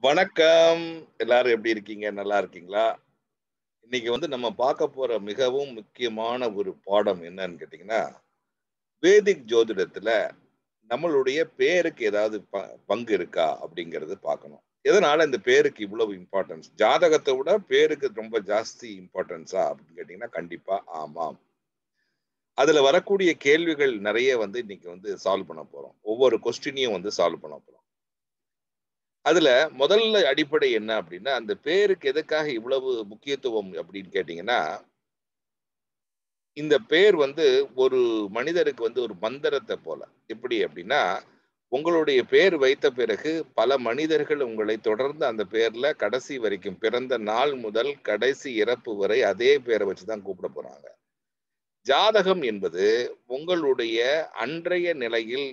வணக்கம். எல்லாரும் எப்படி இருக்கீங்க? நல்லா இருக்கீங்களா? இன்னைக்கு வந்து நம்ம பார்க்க போற மிகவும் முக்கியமான ஒரு பாடம் என்னன்னு கேட்டீங்கன்னா வேதிக் ஜோதிடத்துல நம்மளுடைய பேருக்கு ஏதாவது ப- பங்கு இருக்கா அப்படிங்கறது பார்க்கணும். எதனால இந்த பேருக்கு இவ்வளவு இம்பார்ட்டன்ஸ் ஜாதகத்தை விட பேருக்கு ரொம்ப ஜாஸ்தி இம்பார்ட்டன்ஸா அப்படின்னு கேட்டீங்கன்னா கண்டிப்பா ஆமாம். அதுல வரக்கூடிய கேள்விகள் நிறைய வந்து இன்னைக்கு வந்து சால்வ் பண்ண போறோம். ஒவ்வொரு கொஸ்டினையும் வந்து சால்வ் பண்ண போறோம். அதுல முதல்ல அடிப்படை என்ன அப்படின்னா அந்த பேருக்கு எதுக்காக இவ்வளவு முக்கியத்துவம் அப்படின்னு கேட்டீங்கன்னா இந்த பேர் வந்து ஒரு மனிதருக்கு வந்து ஒரு மந்திரத்தை போல. எப்படி அப்படின்னா உங்களுடைய பேர் வைத்த பிறகு பல மனிதர்கள் உங்களை தொடர்ந்து அந்த பேர்ல கடைசி வரைக்கும் பிறந்த நாள் முதல் கடைசி இறப்பு வரை அதே பேரை வச்சுதான் கூப்பிட போறாங்க. ஜாதகம் என்பது உங்களுடைய அன்றைய நிலையில்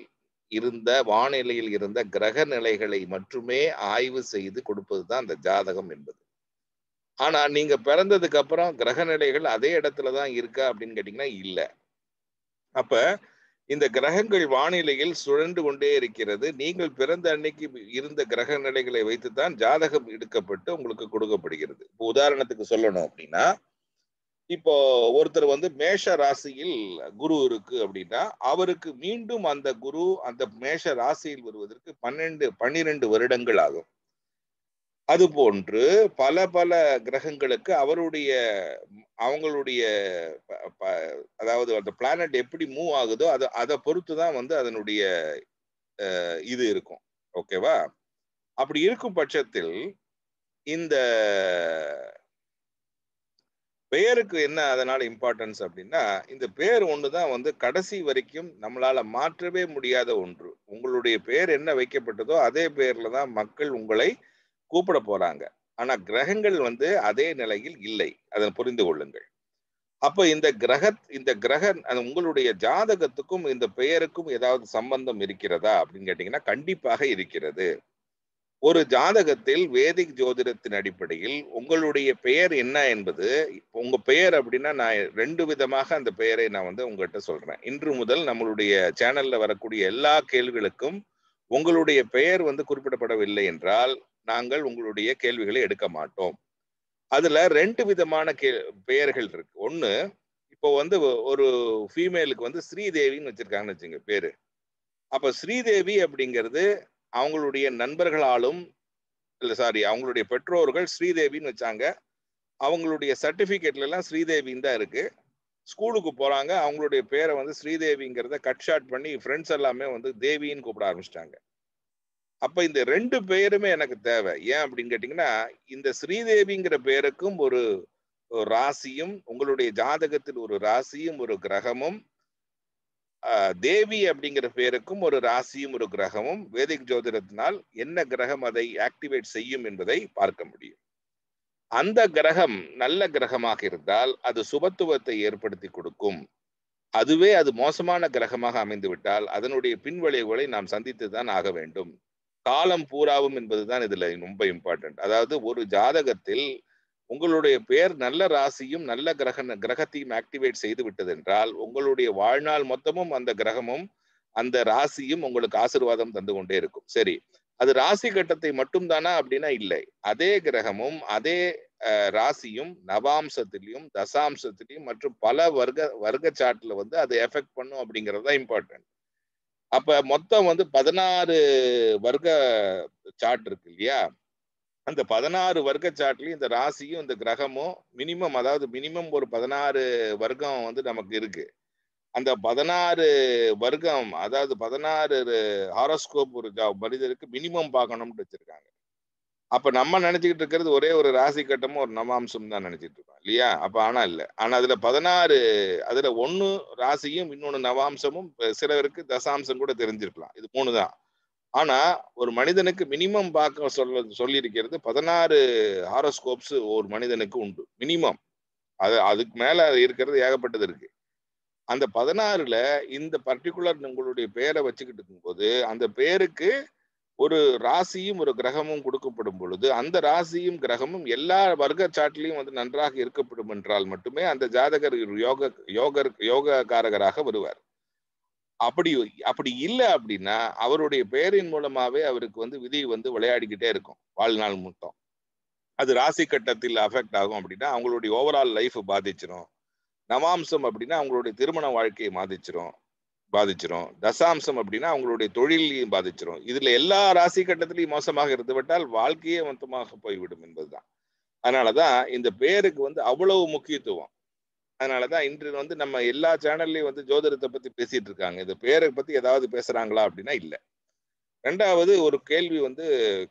இருந்த வானிலையில் இருந்த கிரக நிலைகளை மட்டுமே ஆய்வு செய்து கொடுப்பது தான் அந்த ஜாதகம் என்பது. ஆனா நீங்க பிறந்ததுக்கு அப்புறம் கிரக நிலைகள் அதே இடத்துல தான் இருக்கா அப்படின்னு கேட்டீங்கன்னா இல்ல. அப்ப இந்த கிரகங்கள் வானிலையில் சுழன்று கொண்டே இருக்கிறது. நீங்கள் பிறந்த அன்னைக்கு இருந்த கிரக நிலைகளை வைத்துதான் ஜாதகம் எடுக்கப்பட்டு உங்களுக்கு கொடுக்கப்படுகிறது. இப்போ உதாரணத்துக்கு சொல்லணும் அப்படின்னா இப்போ ஒருத்தர் வந்து மேஷ ராசியில் குரு இருக்கு அப்படின்னா அவருக்கு மீண்டும் அந்த குரு அந்த மேஷ ராசியில் வருவதற்கு பன்னெண்டு பன்னிரெண்டு வருடங்கள் ஆகும். அது போன்று பல பல கிரகங்களுக்கு அவருடைய அவங்களுடைய அதாவது அந்த பிளானட் எப்படி மூவ் ஆகுதோ அதை அதை பொறுத்து தான் வந்து அதனுடைய இது இருக்கும். ஓகேவா அப்படி இருக்கும் பட்சத்தில் இந்த பெயருக்கு என்ன அதனால இம்பார்ட்டன்ஸ் அப்படின்னா இந்த பேர் தான் வந்து கடைசி வரைக்கும் நம்மளால மாற்றவே முடியாத ஒன்று. உங்களுடைய பேர் என்ன வைக்கப்பட்டதோ அதே பேர்ல தான் மக்கள் உங்களை கூப்பிட போறாங்க. ஆனா கிரகங்கள் வந்து அதே நிலையில் இல்லை. அதை புரிந்து கொள்ளுங்கள். அப்போ இந்த கிரக இந்த கிரக அது உங்களுடைய ஜாதகத்துக்கும் இந்த பெயருக்கும் ஏதாவது சம்பந்தம் இருக்கிறதா அப்படின்னு கேட்டீங்கன்னா கண்டிப்பாக இருக்கிறது. ஒரு ஜாதகத்தில் வேதிக் ஜோதிடத்தின் அடிப்படையில் உங்களுடைய பெயர் என்ன என்பது உங்க பெயர் அப்படின்னா நான் ரெண்டு விதமாக அந்த பெயரை நான் வந்து உங்ககிட்ட சொல்றேன். இன்று முதல் நம்மளுடைய சேனல்ல வரக்கூடிய எல்லா கேள்விகளுக்கும் உங்களுடைய பெயர் வந்து குறிப்பிடப்படவில்லை என்றால் நாங்கள் உங்களுடைய கேள்விகளை எடுக்க மாட்டோம். அதுல ரெண்டு விதமான கே பெயர்கள் இருக்கு. ஒண்ணு இப்போ வந்து ஒரு ஃபீமேலுக்கு வந்து ஸ்ரீதேவின்னு வச்சிருக்காங்கன்னு வச்சுங்க பேரு. அப்ப ஸ்ரீதேவி அப்படிங்கிறது அவங்களுடைய நண்பர்களாலும் இல்லை சாரி அவங்களுடைய பெற்றோர்கள் ஸ்ரீதேவின்னு வச்சாங்க. அவங்களுடைய சர்டிபிகேட்ல ஸ்ரீதேவின்னு தான் இருக்குது ஸ்கூலுக்கு போகிறாங்க அவங்களுடைய பேரை வந்து ஸ்ரீதேவிங்கிறத கட் ஷாட் பண்ணி ஃப்ரெண்ட்ஸ் எல்லாமே வந்து தேவின்னு கூப்பிட ஆரம்பிச்சிட்டாங்க. அப்போ இந்த ரெண்டு பேருமே எனக்கு தேவை. ஏன் அப்படின்னு கேட்டிங்கன்னா இந்த ஸ்ரீதேவிங்கிற பேருக்கும் ஒரு ஒரு ராசியும் உங்களுடைய ஜாதகத்தில் ஒரு ராசியும் ஒரு கிரகமும் தேவி அப்படிங்கிற பேருக்கும் ஒரு ராசியும் ஒரு கிரகமும் வேதிக் ஜோதிடத்தினால் என்ன கிரகம் அதை ஆக்டிவேட் செய்யும் என்பதை பார்க்க முடியும். அந்த கிரகம் நல்ல கிரகமாக இருந்தால் அது சுபத்துவத்தை ஏற்படுத்தி கொடுக்கும். அதுவே அது மோசமான கிரகமாக அமைந்துவிட்டால் அதனுடைய பின்விளைவுகளை நாம் சந்தித்து தான் ஆக வேண்டும். காலம் பூராவும் என்பதுதான் இதுல ரொம்ப இம்பார்ட்டன்ட் அதாவது ஒரு ஜாதகத்தில் உங்களுடைய பெயர் நல்ல ராசியும் நல்ல கிரக கிரகத்தையும் ஆக்டிவேட் செய்து விட்டது என்றால் உங்களுடைய வாழ்நாள் மொத்தமும் அந்த கிரகமும் அந்த ராசியும் உங்களுக்கு ஆசீர்வாதம் தந்து கொண்டே இருக்கும். சரி அது ராசி கட்டத்தை மட்டும் தானா அப்படின்னா இல்லை. அதே கிரகமும் அதே ராசியும் நவாம்சத்திலையும் தசாம்சத்திலையும் மற்றும் பல வர்க்க வர்க்க சாட்டில் வந்து அதை எஃபெக்ட் பண்ணும் அப்படிங்கிறது தான் இம்பார்ட்டன்ட் அப்ப மொத்தம் வந்து பதினாறு வர்க்க சார்ட் இருக்கு இல்லையா? அந்த பதினாறு வர்க்க சாட்லையும் இந்த ராசியும் இந்த கிரகமும் மினிமம் அதாவது மினிமம் ஒரு பதினாறு வர்க்கம் வந்து நமக்கு இருக்கு. அந்த பதினாறு வர்க்கம் அதாவது பதினாறு ஹாரோஸ்கோப் ஒரு மனிதருக்கு மினிமம் பார்க்கணும்னு வச்சிருக்காங்க. அப்ப நம்ம நினைச்சுக்கிட்டு இருக்கிறது ஒரே ஒரு ராசி கட்டமும் ஒரு நவாம்சம் தான் நினைச்சிட்டு இருக்கோம் இல்லையா? அப்ப ஆனா இல்ல. ஆனா அதுல பதினாறு அதுல ஒன்னு ராசியும் இன்னொன்னு நவாம்சமும் சிலருக்கு தசாம்சம் கூட தெரிஞ்சிருக்கலாம். இது மூணு தான். ஆனா ஒரு மனிதனுக்கு மினிமம் பார்க்க சொல்ல சொல்லியிருக்கிறது பதினாறு ஹாரோஸ்கோப்ஸ் ஒரு மனிதனுக்கு உண்டு. மினிமம் அது அதுக்கு மேல இருக்கிறது ஏகப்பட்டது இருக்கு. அந்த பதினாறுல இந்த பர்டிகுலர் உங்களுடைய பெயரை வச்சுக்கிட்டு இருக்கும்போது அந்த பேருக்கு ஒரு ராசியும் ஒரு கிரகமும் கொடுக்கப்படும் பொழுது அந்த ராசியும் கிரகமும் எல்லா வர்க்க சாட்டிலையும் வந்து நன்றாக இருக்கப்படும் என்றால் மட்டுமே அந்த ஜாதகர் யோக யோகர் யோகக்காரகராக வருவார். அப்படி அப்படி இல்லை அப்படின்னா அவருடைய பெயரின் மூலமாவே அவருக்கு வந்து விதி வந்து விளையாடிக்கிட்டே இருக்கும் வாழ்நாள் மொத்தம். அது ராசி கட்டத்தில் அஃபெக்ட் ஆகும் அப்படின்னா அவங்களுடைய ஓவரால் லைஃப் பாதிச்சிரும். நவாம்சம் அப்படின்னா அவங்களுடைய திருமண வாழ்க்கையை பாதிச்சிரும் பாதிச்சிரும். தசாம்சம் அப்படின்னா அவங்களுடைய தொழிலையும் பாதிச்சிரும். இதுல எல்லா ராசி கட்டத்திலையும் மோசமாக இருந்து விட்டால் வாழ்க்கையே மொத்தமாக போய்விடும் என்பதுதான். அதனாலதான் இந்த பேருக்கு வந்து அவ்வளவு முக்கியத்துவம். அதனாலதான் இன்று வந்து நம்ம எல்லா சேனல்லையும் வந்து ஜோதிடத்தை பத்தி பேசிட்டு இருக்காங்க. இந்த பேரை பத்தி ஏதாவது பேசுறாங்களா அப்படின்னா இல்ல. ரெண்டாவது ஒரு கேள்வி வந்து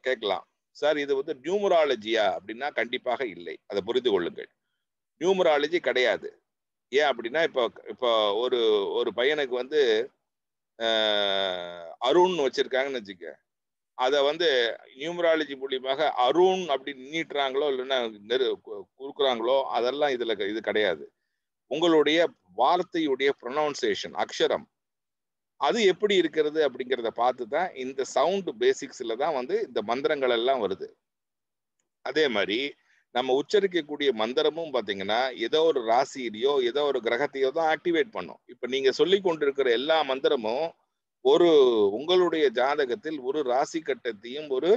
கேட்கலாம். சார் இது வந்து நியூமராலஜியா அப்படின்னா கண்டிப்பாக இல்லை. அதை புரிந்து கொள்ளுங்கள். நியூமராலஜி கிடையாது. ஏன் அப்படின்னா இப்போ இப்போ ஒரு ஒரு பையனுக்கு வந்து அருண் வச்சிருக்காங்கன்னு வச்சுக்க அதை வந்து நியூமராலஜி மூலியமாக அருண் அப்படி நீட்டுறாங்களோ இல்லைன்னா நெரு குறுக்குறாங்களோ அதெல்லாம் இதில் இது கிடையாது. உங்களுடைய வார்த்தையுடைய ப்ரொனவுன்சியேஷன் அக்ஷரம் அது எப்படி இருக்கிறது அப்படிங்கிறத பார்த்து தான் இந்த சவுண்ட் பேசிக்ஸ்ல தான் வந்து இந்த மந்திரங்கள் எல்லாம் வருது. அதே மாதிரி நம்ம உச்சரிக்கக்கூடிய மந்திரமும் பார்த்தீங்கன்னா ஏதோ ஒரு ராசியிலையோ ஏதோ ஒரு கிரகத்தையோ தான் ஆக்டிவேட் பண்ணும். இப்போ நீங்க சொல்லி கொண்டிருக்கிற எல்லா மந்திரமும் ஒரு உங்களுடைய ஜாதகத்தில் ஒரு ராசி கட்டத்தையும் ஒரு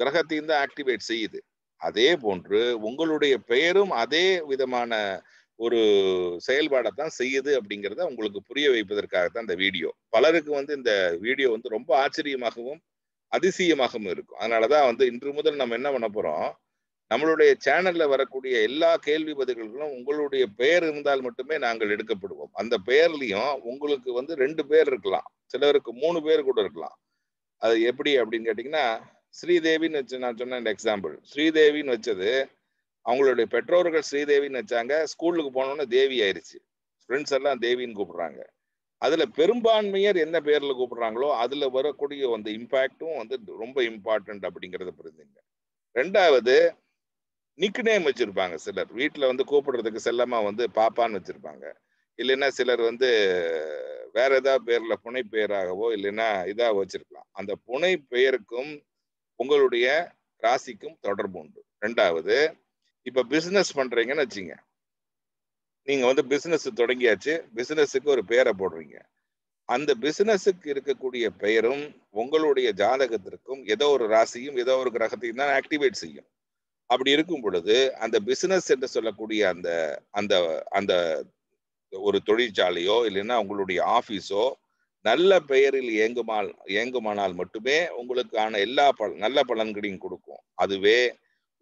கிரகத்தையும் தான் ஆக்டிவேட் செய்யுது. அதே போன்று உங்களுடைய பெயரும் அதே விதமான ஒரு செயல்பாடை தான் செய்யுது அப்படிங்கிறத உங்களுக்கு புரிய வைப்பதற்காக தான் இந்த வீடியோ. பலருக்கு வந்து இந்த வீடியோ வந்து ரொம்ப ஆச்சரியமாகவும் அதிசயமாகவும் இருக்கும். அதனாலதான் வந்து இன்று முதல் நம்ம என்ன பண்ண போறோம்? நம்மளுடைய சேனல்ல வரக்கூடிய எல்லா கேள்வி பதில்களும் உங்களுடைய பெயர் இருந்தால் மட்டுமே நாங்கள் எடுக்கப்படுவோம். அந்த பெயர்லையும் உங்களுக்கு வந்து ரெண்டு பேர் இருக்கலாம். சிலருக்கு மூணு பேர் கூட இருக்கலாம். அது எப்படி அப்படின்னு கேட்டீங்கன்னா ஸ்ரீதேவின்னு வச்சு நான் சொன்ன இந்த எக்ஸாம்பிள் ஸ்ரீதேவின்னு வச்சது அவங்களுடைய பெற்றோர்கள் ஸ்ரீதேவின்னு வச்சாங்க ஸ்கூலுக்கு போனோன்னு தேவி ஆயிடுச்சு ஃப்ரெண்ட்ஸ் எல்லாம் தேவின்னு கூப்பிடுறாங்க. அதுல பெரும்பான்மையர் என்ன பேர்ல கூப்பிடுறாங்களோ அதுல வரக்கூடிய அந்த இம்பேக்டும் வந்து ரொம்ப இம்பார்ட்டன்ட் அப்படிங்கிறத புரிஞ்சுங்க. ரெண்டாவது நிக் நேம் வச்சிருப்பாங்க சிலர். வீட்டில் வந்து கூப்பிடுறதுக்கு செல்லமா வந்து பாப்பான்னு வச்சிருப்பாங்க. இல்லைன்னா சிலர் வந்து வேற ஏதாவது பேர்ல புனை பெயராகவோ இல்லைன்னா இதாக வச்சிருக்கலாம். அந்த புனை பெயருக்கும் உங்களுடைய ராசிக்கும் தொடர்பு உண்டு. ரெண்டாவது இப்ப பிசினஸ் பண்றீங்கன்னு வச்சுங்க. நீங்க வந்து பிசினஸ் தொடங்கியாச்சு. பிஸ்னஸுக்கு ஒரு பெயரை போடுறீங்க. அந்த பிஸ்னஸுக்கு இருக்கக்கூடிய பெயரும் உங்களுடைய ஜாதகத்திற்கும் ஏதோ ஒரு ராசியும் ஏதோ ஒரு கிரகத்தையும் தான் ஆக்டிவேட் செய்யும். அப்படி இருக்கும் பொழுது அந்த பிசினஸ் என்று சொல்லக்கூடிய அந்த அந்த அந்த ஒரு தொழிற்சாலையோ இல்லைன்னா உங்களுடைய ஆபீஸோ நல்ல பெயரில் இயங்குமால் இயங்குமானால் மட்டுமே உங்களுக்கான எல்லா பல நல்ல பலன்களையும் கொடுக்கும். அதுவே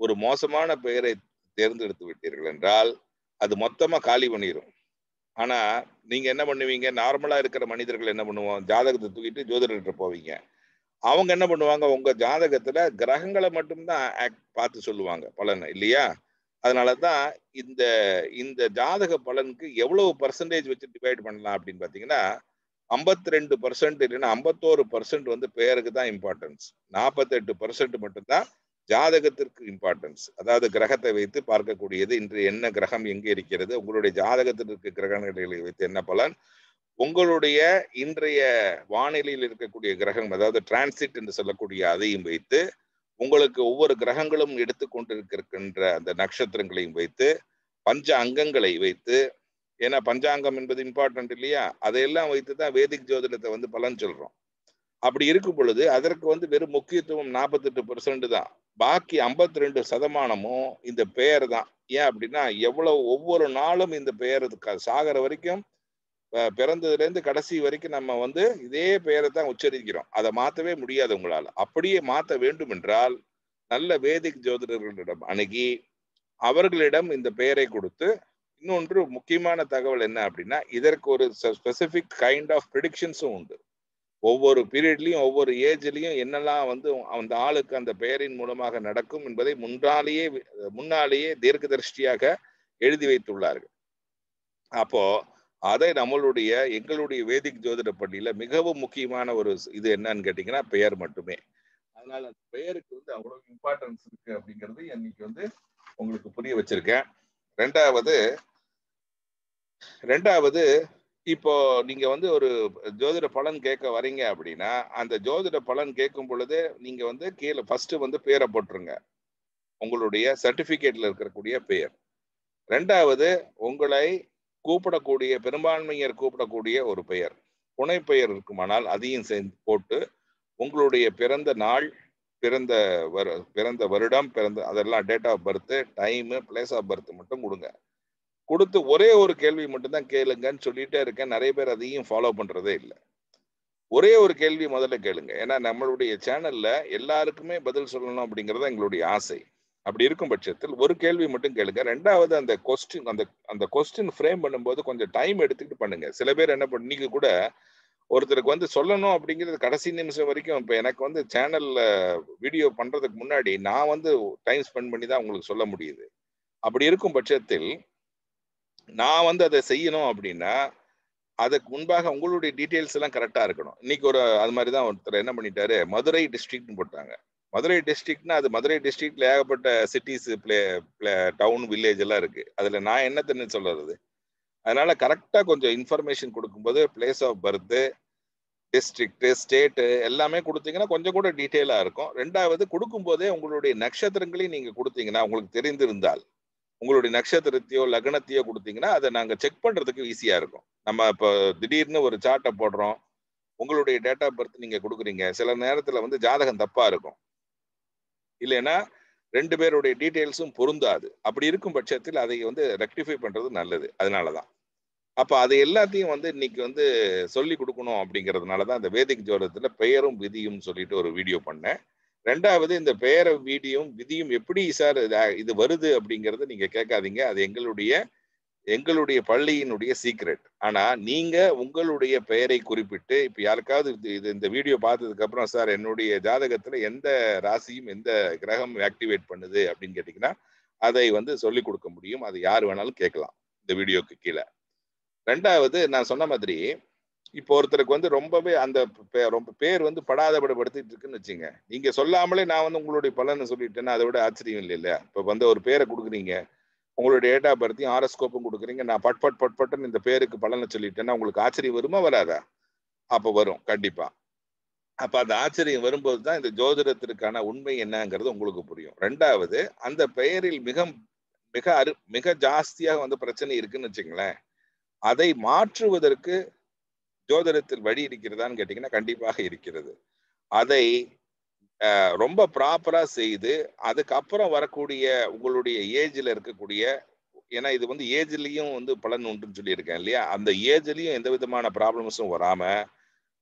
ஒரு மோசமான பெயரை தேர்ந்தெடுத்து விட்டீர்கள் என்றால் அது மொத்தமா காலி பண்ணிடும் ஆனா நீங்க என்ன பண்ணுவீங்க? நார்மலா இருக்கிற மனிதர்கள் என்ன பண்ணுவோம் ஜாதகத்தை தூக்கிட்டு ஜோதிடர்கிட்ட போவீங்க. அவங்க என்ன பண்ணுவாங்க? உங்க ஜாதகத்துல கிரகங்களை மட்டும்தான் பார்த்து சொல்லுவாங்க பலன் இல்லையா? அதனாலதான் இந்த இந்த ஜாதக பலனுக்கு எவ்வளவு பர்சன்டேஜ் வச்சு டிவைட் பண்ணலாம் அப்படின்னு பாத்தீங்கன்னா ஐம்பத்தி ரெண்டு பர்சன்ட் இல்லைன்னா ஐம்பத்தோரு பர்சன்ட் வந்து பெயருக்கு தான் இம்பார்ட்டன்ஸ் நாற்பத்தெட்டு பர்சன்ட் மட்டும்தான் ஜாதகத்திற்கு இம்பார்ட்டன்ஸ் அதாவது கிரகத்தை வைத்து பார்க்கக்கூடியது இன்று என்ன கிரகம் எங்கே இருக்கிறது உங்களுடைய ஜாதகத்திற்கு கிரகங்களை வைத்து என்ன பலன் உங்களுடைய இன்றைய வானிலையில் இருக்கக்கூடிய கிரகம் அதாவது டிரான்சிட் என்று சொல்லக்கூடிய அதையும் வைத்து உங்களுக்கு ஒவ்வொரு கிரகங்களும் எடுத்துக்கொண்டிருக்கின்ற அந்த நட்சத்திரங்களையும் வைத்து பஞ்ச அங்கங்களை வைத்து ஏன்னா பஞ்சாங்கம் என்பது இம்பார்ட்டன்ட் இல்லையா? அதையெல்லாம் வைத்து தான் வேதிக் ஜோதிடத்தை வந்து பலன் சொல்றோம். அப்படி இருக்கும் பொழுது அதற்கு வந்து வெறும் முக்கியத்துவம் நாற்பத்தெட்டு பெர்சன்ட் தான். பாக்கி ஐம்பத்தி ரெண்டு சதமானமும் இந்த பெயர் தான் ஏன் அப்படின்னா எவ்வளவு ஒவ்வொரு நாளும் இந்த பெயர் சாகிற வரைக்கும் பிறந்ததுலேருந்து கடைசி வரைக்கும் நம்ம வந்து இதே பெயரை தான் உச்சரிக்கிறோம். அதை மாற்றவே முடியாது உங்களால். அப்படியே மாற்ற வேண்டும் என்றால் நல்ல வேதிக் ஜோதிடர்களிடம் அணுகி அவர்களிடம் இந்த பெயரை கொடுத்து இன்னொன்று முக்கியமான தகவல் என்ன அப்படின்னா இதற்கு ஒரு ஸ்பெசிஃபிக் கைண்ட் ஆஃப் ப்ரிடிக்ஷன்ஸும் உண்டு. ஒவ்வொரு பீரியட்லையும் ஒவ்வொரு ஏஜ்லையும் என்னெல்லாம் வந்து அந்த ஆளுக்கு அந்த பெயரின் மூலமாக நடக்கும் என்பதை முன்னாலேயே முன்னாலேயே தீர்க்க தரிஷ்டியாக எழுதி வைத்துள்ளார்கள். அப்போ அதை நம்மளுடைய எங்களுடைய வேதிக் ஜோதிட பள்ளியில மிகவும் முக்கியமான ஒரு இது என்னன்னு கேட்டீங்கன்னா பெயர் மட்டுமே. அதனால அந்த பெயருக்கு வந்து அவ்வளவு இம்பார்ட்டன்ஸ் இருக்கு அப்படிங்கிறது இன்னைக்கு வந்து உங்களுக்கு புரிய வச்சிருக்கேன். ரெண்டாவது ரெண்டாவது இப்போ நீங்க வந்து ஒரு ஜோதிட பலன் கேட்க வரீங்க அப்படின்னா அந்த ஜோதிட பலன் கேட்கும் பொழுது நீங்க வந்து கீழே ஃபர்ஸ்ட் வந்து பேரை போட்டுருங்க. உங்களுடைய சர்டிபிகேட்ல இருக்கக்கூடிய பெயர் ரெண்டாவது உங்களை கூப்பிடக்கூடிய பெரும்பான்மையர் கூப்பிடக்கூடிய ஒரு பெயர். புனை பெயர் இருக்குமானால் அதையும் சேர்ந்து போட்டு உங்களுடைய பிறந்த நாள் பிறந்த வரு பிறந்த வருடம் பிறந்த அதெல்லாம் date of birth time place of birth மட்டும் கொடுங்க. கொடுத்து ஒரே ஒரு கேள்வி மட்டும்தான் கேளுங்கன்னு சொல்லிட்டே இருக்கேன். நிறைய பேர் அதையும் ஃபாலோ பண்றதே இல்லை. ஒரே ஒரு கேள்வி முதல்ல கேளுங்க. ஏன்னா நம்மளுடைய சேனல்ல எல்லாருக்குமே பதில் சொல்லணும் அப்படிங்கறது எங்களுடைய ஆசை. அப்படி இருக்கும் பட்சத்தில் ஒரு கேள்வி மட்டும் கேளுங்க. ரெண்டாவது அந்த கொஸ்டின் அந்த அந்த கொஸ்டின் ஃப்ரேம் பண்ணும்போது கொஞ்சம் டைம் எடுத்துக்கிட்டு பண்ணுங்க. சில பேர் என்ன பண்ண நீங்கள் கூட ஒருத்தருக்கு வந்து சொல்லணும் அப்படிங்கிறது கடைசி நிமிஷம் வரைக்கும் இப்போ எனக்கு வந்து சேனல்ல வீடியோ பண்றதுக்கு முன்னாடி நான் வந்து டைம் ஸ்பெண்ட் பண்ணி தான் உங்களுக்கு சொல்ல முடியுது. அப்படி இருக்கும் பட்சத்தில் நான் வந்து அதை செய்யணும் அப்படின்னா அதுக்கு முன்பாக உங்களுடைய டீட்டெயில்ஸ் எல்லாம் கரெக்டாக இருக்கணும். இன்னைக்கு ஒரு அது மாதிரி தான் ஒருத்தர் என்ன பண்ணிட்டாரு? மதுரை டிஸ்ட்ரிக்ட்னு போட்டாங்க. மதுரை டிஸ்ட்ரிக்ட்னா அது மதுரை டிஸ்ட்ரிக்ட்ல ஏகப்பட்ட சிட்டிஸ் பிளே டவுன் வில்லேஜ் எல்லாம் இருக்கு. அதுல நான் என்னத்துன்னு சொல்றது? அதனால கரெக்டாக கொஞ்சம் இன்ஃபர்மேஷன் கொடுக்கும்போது place of birth district state எல்லாமே கொடுத்தீங்கன்னா கொஞ்சம் கூட டீட்டெயிலாக இருக்கும். ரெண்டாவது கொடுக்கும்போதே உங்களுடைய நட்சத்திரங்களையும் நீங்கள் கொடுத்தீங்கன்னா உங்களுக்கு தெரிந்திருந்தால் உங்களுடைய நட்சத்திரத்தையோ லக்னத்தையோ கொடுத்தீங்கன்னா அதை நாங்கள் செக் பண்ணுறதுக்கு ஈஸியாக இருக்கும். நம்ம இப்போ திடீர்னு ஒரு சார்ட்டை போடுறோம். உங்களுடைய டேட் ஆஃப் பர்த் நீங்கள் கொடுக்குறீங்க. சில நேரத்தில் வந்து ஜாதகம் தப்பாக இருக்கும். இல்லைன்னா ரெண்டு பேருடைய டீட்டெயில்ஸும் பொருந்தாது. அப்படி இருக்கும் பட்சத்தில் அதை வந்து ரெக்டிஃபை பண்ணுறது நல்லது. அதனால தான் அப்போ அது எல்லாத்தையும் வந்து இன்னைக்கு வந்து சொல்லி கொடுக்கணும் அப்படிங்கிறதுனால தான் அந்த வேதிக் ஜோரத்துல பெயரும் விதியும் சொல்லிட்டு ஒரு வீடியோ பண்ணேன். ரெண்டாவது இந்த பெயர வீடியும் விதியும் எப்படி சார் இது வருது அப்படிங்கறத நீங்க கேட்காதீங்க. அது எங்களுடைய எங்களுடைய பள்ளியினுடைய சீக்ரெட் ஆனா நீங்க உங்களுடைய பெயரை குறிப்பிட்டு இப்ப யாருக்காவது இது இந்த வீடியோ பார்த்ததுக்கு அப்புறம் சார் என்னுடைய ஜாதகத்துல எந்த ராசியும் எந்த கிரகம் ஆக்டிவேட் பண்ணுது அப்படின்னு கேட்டீங்கன்னா அதை வந்து சொல்லி கொடுக்க முடியும். அது யார் வேணாலும் கேட்கலாம் இந்த வீடியோக்கு கீழே. ரெண்டாவது நான் சொன்ன மாதிரி இப்போ ஒருத்தருக்கு வந்து ரொம்பவே அந்த ரொம்ப பேர் வந்து படாதபடப்படுத்திட்டு இருக்குன்னு வச்சுங்க. நீங்க சொல்லாமலே நான் வந்து உங்களுடைய பலனை சொல்லிட்டேன்னா அதை விட ஆச்சரியம் இல்லை இல்லையா? இப்போ வந்து ஒரு பேரை கொடுக்குறீங்க உங்களுடைய டேட்டா ஆஃப் பர்த்தையும் ஆரஸ்கோப்பும் கொடுக்குறீங்க நான் பட் பட் பட் பட்டுன்னு இந்த பேருக்கு பலனை சொல்லிட்டேன்னா உங்களுக்கு ஆச்சரியம் வருமா வராதா? அப்போ வரும் கண்டிப்பா. அப்போ அந்த ஆச்சரியம் வரும்போது தான் இந்த ஜோதிடத்திற்கான உண்மை என்னங்கிறது உங்களுக்கு புரியும். ரெண்டாவது அந்த பெயரில் மிக மிக அரு மிக ஜாஸ்தியாக வந்து பிரச்சனை இருக்குன்னு வச்சுங்களேன் அதை மாற்றுவதற்கு ஜோதிடத்தில் வழி இருக்கிறதான்னு கேட்டீங்கன்னா கண்டிப்பாக இருக்கிறது. அதை ரொம்ப ப்ராப்பரா செய்து அதுக்கப்புறம் வரக்கூடிய உங்களுடைய ஏஜ்ல இருக்கக்கூடிய ஏன்னா இது வந்து ஏஜ்லயும் வந்து பலன் உண்டுன்னு சொல்லியிருக்கேன் இல்லையா? அந்த ஏஜ்லயும் எந்த விதமான ப்ராப்ளம்ஸும் வராம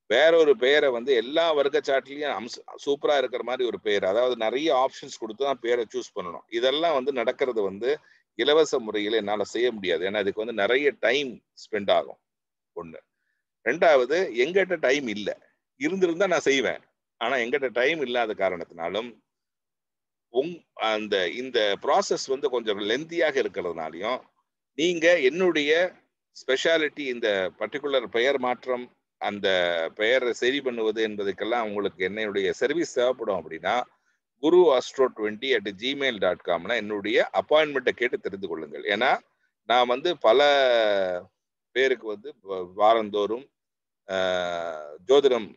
வேற ஒரு பெயரை வந்து எல்லா வர்க்கச்சாட்லயும் அம்ச சூப்பரா இருக்கிற மாதிரி ஒரு பெயர் அதாவது நிறைய ஆப்ஷன்ஸ் கொடுத்து தான் பேரை சூஸ் பண்ணணும். இதெல்லாம் வந்து நடக்கிறது வந்து இலவச முறையில் என்னால் செய்ய முடியாது. ஏன்னா இதுக்கு வந்து நிறைய டைம் ஸ்பெண்ட் ஆகும். ஒன்று ரெண்டாவது எங்கிட்ட டைம் இல்லை. இருந்திருந்தா நான் செய்வேன். ஆனா எங்கிட்ட டைம் இல்லாத காரணத்தினாலும் உங் அந்த இந்த ப்ராசஸ் வந்து கொஞ்சம் லென்த்தியாக இருக்கிறதுனாலையும் நீங்க என்னுடைய ஸ்பெஷாலிட்டி இந்த பர்டிகுலர் பெயர் மாற்றம் அந்த பெயரை சரி பண்ணுவது என்பதுக்கெல்லாம் உங்களுக்கு என்னுடைய சர்வீஸ் தேவைப்படும் அப்படின்னா Guru astro twenty at Gmail dot காம்னா என்னுடைய அப்பாயின்மெண்ட்டை கேட்டு தெரிந்து கொள்ளுங்கள். ஏன்னா நான் வந்து பல பேருக்கு வந்து வாரந்தோறும் ஜோதிடம்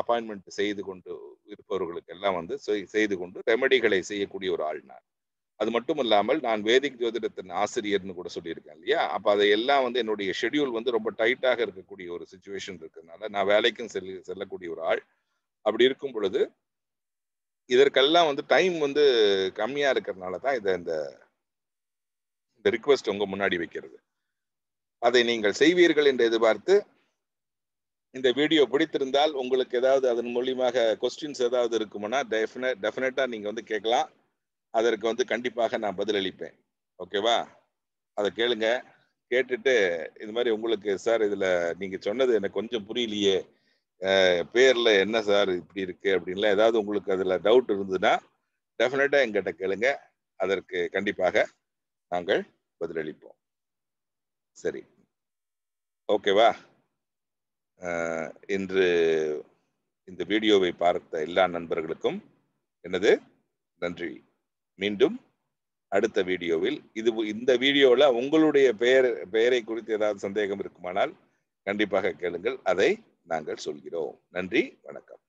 அப்பாயின்மெண்ட் செய்து கொண்டு இருப்பவர்களுக்கு எல்லாம் வந்து செய்து கொண்டு ரெமடிகளை செய்யக்கூடிய ஒரு ஆள் நான். அது மட்டும் இல்லாமல் நான் வேதிக் ஜோதிடத்தின் ஆசிரியர்னு கூட சொல்லியிருக்கேன் இல்லையா? அப்போ அதையெல்லாம் வந்து என்னுடைய ஷெடியூல் வந்து ரொம்ப டைட்டாக இருக்கக்கூடிய ஒரு சுச்சுவேஷன் இருக்கிறதுனால நான் வேலைக்கும் செல் செல்லக்கூடிய ஒரு ஆள். அப்படி இருக்கும் பொழுது இதற்கெல்லாம் வந்து டைம் வந்து கம்மியாக இருக்கிறதுனால தான் இதை இந்த இந்த ரிக்வஸ்ட் உங்கள் முன்னாடி வைக்கிறது. அதை நீங்கள் செய்வீர்கள் என்று எதிர்பார்த்து இந்த வீடியோ பிடித்திருந்தால் உங்களுக்கு ஏதாவது அதன் மூலியமாக கொஸ்டின்ஸ் ஏதாவது இருக்குமானா டெஃபினட் டெஃபினட்டா நீங்கள் வந்து கேட்கலாம். அதற்கு வந்து கண்டிப்பாக நான் பதிலளிப்பேன். ஓகேவா அதை கேளுங்க. கேட்டுட்டு இது மாதிரி உங்களுக்கு சார் இதில் நீங்கள் சொன்னது எனக்கு கொஞ்சம் புரியலையே. பேரில் என்ன சார் இப்படி இருக்குது அப்படின்லாம் ஏதாவது உங்களுக்கு அதில் டவுட் இருந்ததுன்னா டெஃபினட்டாக எங்கிட்ட கேளுங்க. அதற்கு கண்டிப்பாக நாங்கள் பதிலளிப்போம். சரி. ஓகேவா இன்று இந்த வீடியோவை பார்த்த எல்லா நண்பர்களுக்கும் எனது நன்றி. மீண்டும் அடுத்த வீடியோவில் இது இந்த வீடியோவில் உங்களுடைய பெயர் பெயரை குறித்து ஏதாவது சந்தேகம் இருக்குமானால் கண்டிப்பாக கேளுங்கள். அதை நாங்கள் சொல்கிறோம். நன்றி வணக்கம்.